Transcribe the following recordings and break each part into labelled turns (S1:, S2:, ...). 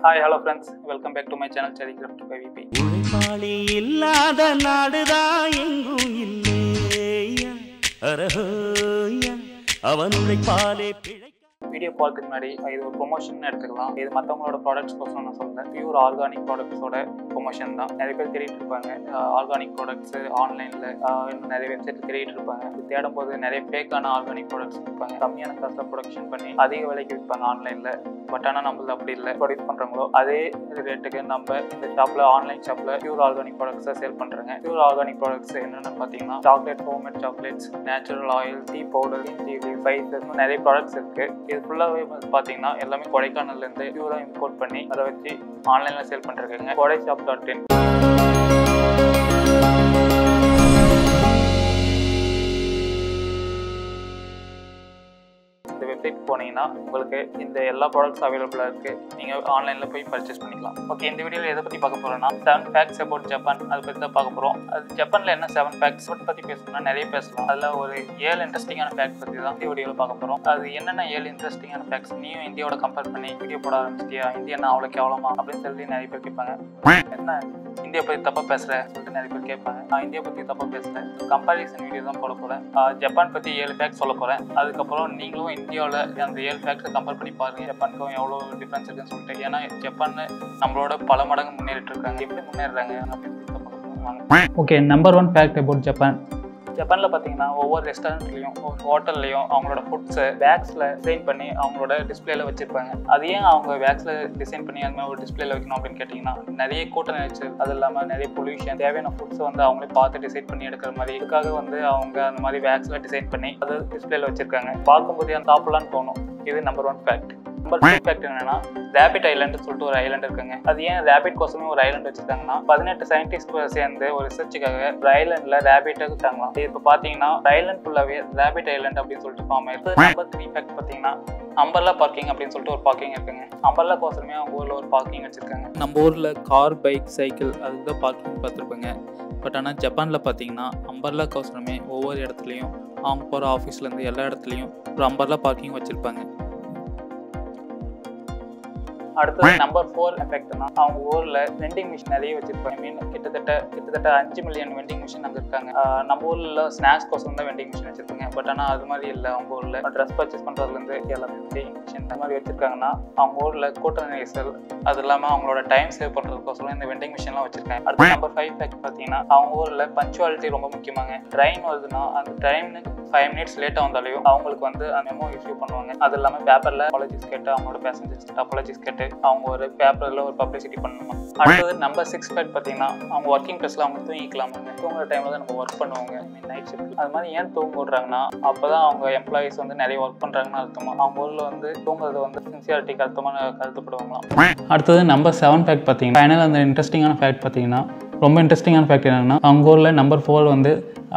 S1: hi hello friends welcome back to my channel cherry craft five VP
S2: உழைப்பாளி இல்லாத நாடுதான் எங்கும் இல்லையா அரஹோயா அவன் உழைப்பாலே பிழை
S1: வீடியோ கால்க்கு முன்னாடி இது ஒரு ப்ரொமோஷன் எடுத்துக்கலாம். இது மற்றவங்களோட ப்ராடக்ட்ஸ் கோசம் நான் சொல்லுவேன் பியூர் ஆர்கானிக் ப்ராடக்ட்ஸோட ப்ரொமோஷன் தான். நிறைய பேர் தேடிட்டு இருப்பாங்க. ஆர்கானிக் ப்ராடக்ட்ஸ் ஆன்லைனில் இன்னும் நிறைய வெப்சைட் தேடிட்டு இருப்பாங்க. இது தேடும் போது நிறைய ஃபேக்கான ஆர்கானிக் ப்ராடக்ட்ஸ் இருப்பாங்க கம்மியான காசில் ப்ரொடக்ஷன் பண்ணி அதிக விலைக்கு விற்பாங்க ஆன்லைனில் பட் ஆனால் நம்மளது அப்படி இல்லை. ப்ரொடியூஸ் பண்ணுறாங்களோ அதே ரேட்டுக்கு நம்ம இந்த ஷாப்பில் ஆன்லைன் ஷாப்பில் பியூர் ஆர்கானிக் ப்ராடக்ட்ஸை சேல் பண்ணுறாங்க பியூர் ஆர்கானிக் ப்ராடக்ட்ஸ் என்னென்னு பார்த்தீங்கன்னா chocolate homemade chocolates natural oil tea powder tea Faiz நிறைய ப்ராடக்ட்ஸ் இருக்குது இது ஃபுல்லாகவே பார்த்தீங்கன்னா எல்லாமே கொடைக்கானல்லேருந்து பியூராக இம்போர்ட் பண்ணி அதை வச்சு ஆன்லைனில் சேல் பண்ணிருக்காங்க. கொடை ஷாப் டாட் இன் வெப்சைட் போனீங்கன்னா உங்களுக்கு இந்த எல்லா ப்ராடக்ட்ஸ் அவைலபிளாக இருக்குது நீங்கள் ஆன்லைனில் போய் பர்ச்சேஸ் பண்ணிக்கலாம். ஓகே இந்த வீடியோவில் எதை பற்றி பார்க்க போகிறோம்னா செவன் ஃபேக்ட்ஸ் அபவுட் ஜப்பான் அதை பற்றி தான் பார்க்க போகிறோம் அது ஜப்பானில் என்ன செவன் ஃபேக்ட்ஸ் பற்றி பேசணும்னா நிறைய பேசலாம். அதில் ஒரு ஏழு இன்ட்ரெஸ்டிங்கான ஃபேக்ட் பற்றி தான் இந்த வீடியோவில் பார்க்க போகிறோம் அது என்னென்ன ஏழு இன்ட்ரெஸ்டிங்கான ஃபேக்ட்ஸ் நீயும் இந்தியாவோட கம்பேர் பண்ணி வீடியோ போட ஆரம்பிச்சிட்டியா? இந்தியா என்ன அவ்வளோ கேவலமா? அப்படின்னு சொல்லி நிறைய பேர் கேட்பாங்க. என்ன? இந்தியா பற்றி தப்பாக பேசுகிறேன் சொல்லிட்டு நிறைய பேர் கேட்பாங்க. நான் இந்தியா பற்றி தப்பாக பேசுகிறேன் கம்பாரிசன் வீடியோ தான் போட போகிறேன் ஜப்பான் பற்றி ஏழு ஃபேக்ட் சொல்ல போகிறேன் அதுக்கப்புறம் நீங்களும் இந்தியாவில் அந்த ஏழு ஃபேக்ட்ஸை கம்பேர் பண்ணி பாருங்கள் ஜப்பானுக்கும் எவ்வளோ டிஃப்ரென்ஸ் இருக்குன்னு சொல்லிட்டு. ஏன்னா ஜப்பான் நம்மளோட பல மடங்கு முன்னேறிட்டு இருக்காங்க. எப்படி முன்னேறாங்க அப்படின்னு okay number one fact about Japan ஜப்பானில் பார்த்தீங்கன்னா ஒவ்வொரு ரெஸ்டாரண்ட்லேயும் ஒவ்வொரு ஹோட்டல்லையும் அவங்களோட ஃபுட்ஸை பேக்ஸில் டிசைன் பண்ணி அவங்களோட டிஸ்பிளேல வச்சுருப்பாங்க. அது ஏன் அவங்க பேக்ஸில் டிசைன் பண்ணி அது மாதிரி ஒரு டிஸ்பிளேல வைக்கணும் அப்படின்னு கேட்டிங்கன்னா நிறைய கூட்ட நெரிச்சல் அது இல்லாமல் நிறைய பொல்யூஷன் தேவையான ஃபுட்ஸை வந்து அவங்களே பார்த்து டிசைட் பண்ணி எடுக்கிற மாதிரி இதுக்காக வந்து அவங்க அந்த மாதிரி பேக்ஸில் டிசைன் பண்ணி அது டிஸ்பிளேல வச்சுருக்காங்க. பார்க்கும்போது அந்த சாப்பிட்லான்னு தோணும். இது number one fact number two fact என்னன்னா ரேபிட் ஐலாண்டு சொல்லிட்டு ஒரு ஐலாண்ட் இருக்குங்க. அது ஏன் ரேபிட் கோசமே ஒரு ஐலாண்ட் வச்சிருக்காங்கன்னா பதினெட்டு சயின்டிஸ்ட் சேர்ந்து ஒரு ரிசர்ச்சுக்காக ஒரு ஐலாண்ட்ல ரேபிட்டை வச்சாங்களாம் இது இப்போ பார்த்தீங்கன்னா ஐலாண்ட் ஃபுல்லாவே ரேபிட் ஐலாண்ட் அப்படின்னு சொல்லிட்டு ஃபார்ம் ஆயிருக்கு. நம்பர் த்ரீ ஃபேக்ட் பார்த்தீங்கன்னா அம்பர்லா பார்க்கிங் அப்படின்னு சொல்லிட்டு ஒரு பார்க்கிங் இருக்குங்க. அம்பர்லா கோசமே அவங்க ஊரில் ஒரு பார்க்கிங் வச்சிருக்காங்க. நம்ம ஊரில் கார் பைக் சைக்கிள் அதுக்கு தான் பார்க்கிங் பார்த்துருப்பேங்க. பட் ஆனால் ஜப்பானில் பார்த்தீங்கன்னா அம்பர்லா கோசரமே ஒவ்வொரு இடத்துலையும் அவங்க போகிற ஆஃபீஸ்லேருந்து எல்லா இடத்துலையும் ஒரு அம்பர்லா பார்க்கிங் வச்சுருப்பாங்க. அடுத்தது நம்பர் ஃபோர் எஃபெக்ட்னா அவங்க ஊர்ல வெண்டிங் மிஷின் நிறைய வச்சிருப்பாங்க. மீன் கிட்டத்தட்ட கிட்டத்தட்ட அஞ்சு மில்லியன் வெண்டிங் மிஷின் அங்கே இருக்காங்க நம்ம ஊர்ல ஸ்நாக்ஸ் கோசம் தான் வெண்டிங் மிஷின் வச்சிருக்காங்க பட் ஆனால் அது மாதிரி இல்லை. அவங்க ஊர்ல ட்ரெஸ் பர்ச்சேஸ் பண்றதுலேருந்து எல்லாமே வெண்டிங் மிஷின் இந்த மாதிரி வச்சிருக்காங்கன்னா அவங்க ஊர்ல கூட்ட நெரிசல் அது இல்லாம அவங்களோட டைம் சேவ் பண்ணுறதுக்கோசரம் இந்த வெண்டிங் மிஷின்லாம் வச்சிருக்காங்க. அடுத்து நம்பர் ஃபைவ் ஃபேக்ட் பார்த்தீங்கன்னா அவங்க ஊர்ல பஞ்சுவாலிட்டி ரொம்ப முக்கியமாங்க. ட்ரெயின் வருதுன்னா அந்த ட்ரெயினுக்கு ஃபைவ் மினிட்ஸ் லேட்டாக வந்தாலையும் அவங்களுக்கு வந்து மெமோ இஷ்யூ பண்ணுவாங்க. அது இல்லாமல் பேப்பரில் அப்பாலஜிஸ் கேட்டு அவங்களோட பேசஞ்சர்ஸ் அப்பாலஜிஸ் கேட்டு அவங்க ஒரு பேப்பரில் ஒரு பப்ளிசிட்டி பண்ணணுமா? அடுத்தது நம்பர் சிக்ஸ் பேட் பார்த்தீங்கன்னா அவங்க ஒர்க்கிங் ப்ளஸில் அவங்க தூங்கிக்கலாமாங்க தூங்குற டைமில் தான் நம்ம ஒர்க் பண்ணுவாங்க. நைட் ஷிஃப்ட் அது மாதிரி ஏன் தூங்க விடுறாங்கன்னா அப்போ தான் அவங்க எம்ப்ளாயிஸ் வந்து நிறைய ஒர்க் பண்ணுறாங்கன்னு அர்த்தமாக அவங்க ஊரில் வந்து தூங்குறது வந்து சின்சியாரிட்டிக்கு அர்த்தமாக கருத்துப்படுவாங்களாம் அடுத்தது நம்பர் செவன் ஃபேக்ட் பார்த்தீங்கன்னா ஃபைனல் அந்த இன்ட்ரெஸ்டிங்கான ஃபேக்ட் பார்த்தீங்கன்னா ரொம்ப இன்ட்ரெஸ்டிங்கான ஃபேக்ட் என்னென்னா அவங்க ஊரில் நம்பர் ஃபோர் வந்து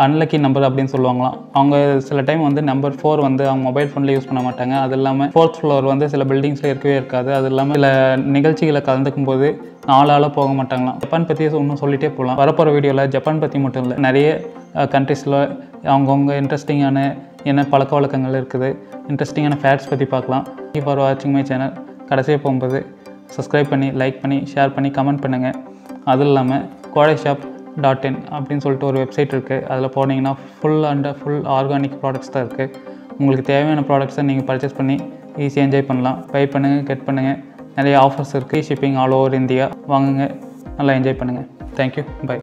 S1: அன்லக்கி நம்பர் அப்படின்னு சொல்லுவாங்களாம். அவங்க சில டைம் வந்து நம்பர் ஃபோர் வந்து அவங்க மொபைல் ஃபோனில் யூஸ் பண்ண மாட்டாங்க. அது இல்லாமல் ஃபோர்த் ஃப்ளோர் வந்து சில பில்டிங்ஸில் இருக்கவே இருக்காது. அது இல்லாமல் சில நிகழ்ச்சிகளை கலந்துக்கும் போது நாலு ஆளாக போக மாட்டாங்களாம். ஜப்பான் பற்றி இன்னும் சொல்லிகிட்டே போகலாம் வரப்போகிற வீடியோவில் ஜப்பான் பற்றி மட்டும் இல்லை. நிறைய கண்ட்ரீஸில் அவங்கவுங்க இன்ட்ரெஸ்டிங்கான என்ன பழக்க வழக்கங்கள் இருக்குது. இன்ட்ரெஸ்டிங்கான ஃபேக்ட்ஸ் பற்றி பார்க்கலாம். ஃபார் வாட்சிங் மை சேனல் கடைசியாக போகும்போது சப்ஸ்கிரைப் பண்ணி லைக் பண்ணி ஷேர் பண்ணி கமெண்ட் பண்ணுங்கள் அதுவும் இல்லாமல் கோடை ஷாப் டாட் இன் அப்படின்னு சொல்லிட்டு ஒரு வெப்சைட் இருக்குது அதில் போனீங்கன்னா full and full organic products தான் இருக்குது உங்களுக்கு தேவையான ப்ராடக்ட்ஸை நீங்கள் பர்ச்சேஸ் பண்ணி ஈஸியாக என்ஜாய் பண்ணலாம். பை பண்ணுங்கள் கெட் பண்ணுங்கள் நிறைய ஆஃபர்ஸ் இருக்குது ஷிப்பிங் ஆல் ஓவர் இந்தியா வாங்குங்க. நல்லா என்ஜாய் பண்ணுங்கள் தேங்க்யூ பை